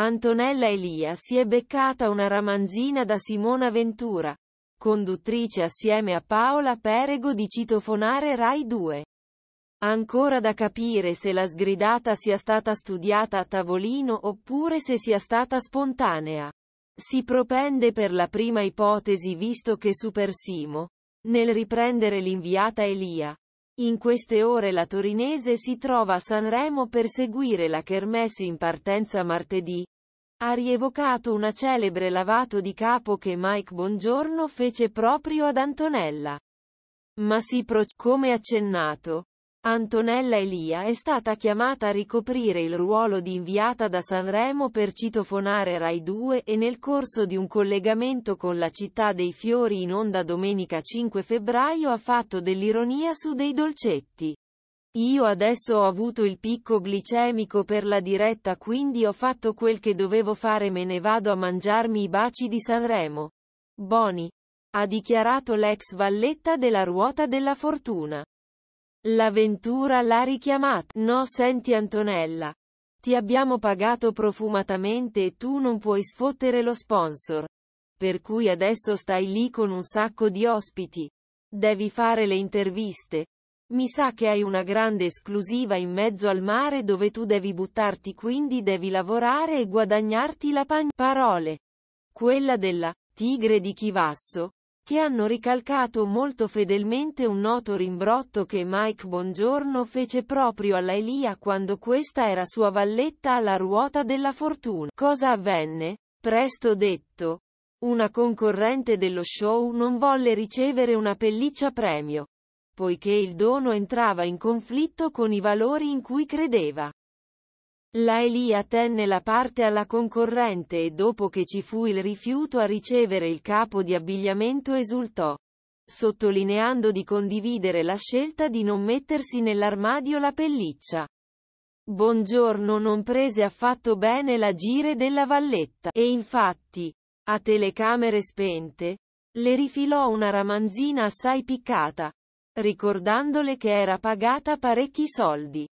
Antonella Elia si è beccata una ramanzina da Simona Ventura, conduttrice assieme a Paola Perego di Citofonare Rai 2. Ancora da capire se la sgridata sia stata studiata a tavolino oppure se sia stata spontanea. Si propende per la prima ipotesi visto che Super Simo, nel riprendere l'inviata Elia, in queste ore la torinese si trova a Sanremo per seguire la kermesse in partenza martedì. Ha rievocato una celebre lavato di capo che Mike Bongiorno fece proprio ad Antonella. Ma si pro come accennato, Antonella Elia è stata chiamata a ricoprire il ruolo di inviata da Sanremo per citofonare Rai 2 e nel corso di un collegamento con la città dei fiori in onda domenica 5 febbraio ha fatto dell'ironia su dei dolcetti. Io adesso ho avuto il picco glicemico per la diretta quindi ho fatto quel che dovevo fare me ne vado a mangiarmi i baci di Sanremo. Boni. Ha dichiarato l'ex valletta della ruota della fortuna. L'avventura l'ha richiamata. No senti Antonella. Ti abbiamo pagato profumatamente e tu non puoi sfottere lo sponsor. Per cui adesso stai lì con un sacco di ospiti. Devi fare le interviste. Mi sa che hai una grande esclusiva in mezzo al mare dove tu devi buttarti quindi devi lavorare e guadagnarti la pagna. Parole. Quella della tigre di Chivasso, che hanno ricalcato molto fedelmente un noto rimbrotto che Mike Bongiorno fece proprio alla Elia quando questa era sua valletta alla ruota della fortuna. Cosa avvenne? Presto detto. Una concorrente dello show non volle ricevere una pelliccia premio, poiché il dono entrava in conflitto con i valori in cui credeva. La Elia tenne la parte alla concorrente e dopo che ci fu il rifiuto a ricevere il capo di abbigliamento esultò, sottolineando di condividere la scelta di non mettersi nell'armadio la pelliccia. Buongiorno non prese affatto bene la gire della valletta, e infatti, a telecamere spente, le rifilò una ramanzina assai piccata, ricordandole che era pagata parecchi soldi.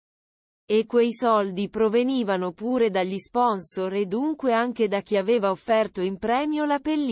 E quei soldi provenivano pure dagli sponsor e dunque anche da chi aveva offerto in premio la pellicola.